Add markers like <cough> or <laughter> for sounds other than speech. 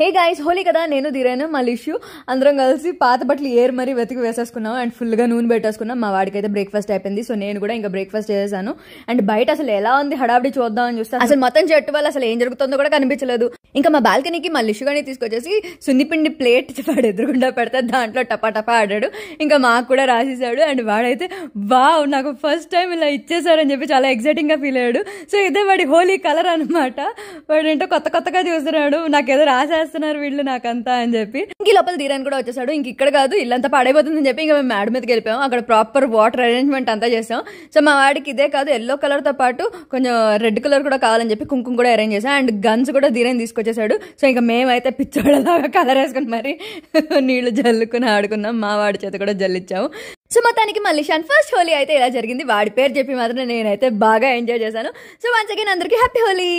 Hey guys Holi కదా నేను దిరాను మా లిష్యూ అందరం కలిసి పాత బట్టలు ఏర్ మరీ వెతికి వేసేసుకున్నాం. అండ్ ఫుల్గా నూనె పెట్టేసుకున్నాం. మా వాడికి అయితే బ్రేక్ఫాస్ట్ అయిపోయింది. సో నేను కూడా ఇంకా బ్రేక్ఫాస్ట్ చేశాను అండ్ బయట అసలు ఎలా ఉంది హడావిడి చూద్దాం అని చూస్తే అసలు మొత్తం చెట్టు వల్ల అసలు ఏం జరుగుతుందో కూడా కనిపించలేదు. ఇంకా మా బాల్కనీకి మా లిష్యూ గాని తీసుకొచ్చేసి సున్నిపిండి ప్లేట్ <laughs> వాడు ఎదురుకుండా పెడితే దాంట్లో టపా టపా ఆడాడు. ఇంకా మాకు కూడా రాసేసాడు. అండ్ వాడైతే వావ్ నాకు ఫస్ట్ టైం ఇలా ఇచ్చేసారని చెప్పి చాలా ఎక్సైటింగ్గా ఫీల్ అయ్యాడు. సో ఇదే వాడి హోలీ కలర్ అనమాట వాడు ఏంటో కొత్త కొత్తగా చూస్తున్నాడు. నాకేదో చేస్తున్నారు వీళ్ళు నాకంతా అని చెప్పి. ఇంక లోపల తీరాన్ని కూడా వచ్చేసాడు. ఇంక ఇక్కడ కాదు ఇల్లంతా పాడైపోతుందని చెప్పి ఇంకా మేము మేడ మీదకి వెళ్ళిపోయాం. అక్కడ ప్రాపర్ వాటర్ అరేంజ్మెంట్ అంతా చేసాం. సో మా వాడికి ఇదే కాదు ఎల్లో కలర్తో పాటు కొంచెం రెడ్ కలర్ కూడా కావాలని చెప్పి కుంకుమ కూడా అరేంజ్ చేసాం. అండ్ గన్స్ కూడా ధీరేని తీసుకొచ్చేసాడు. సో ఇంకా మేమైతే పిచ్చోళ్ళలాగా కలర్ వేసుకుని మరి నీళ్ళు జల్లుకుని ఆడుకున్నాం. మా వాడి చేత కూడా జల్లిచ్చాము. సో మొత్తానికి మళ్ళీ ఫస్ట్ హోలీ అయితే ఇలా జరిగింది. వాడి పేరు చెప్పి మాత్రం నేనైతే బాగా ఎంజాయ్ చేశాను. సో వన్స్ అగైన్ అందరికీ హ్యాపీ హోలీ!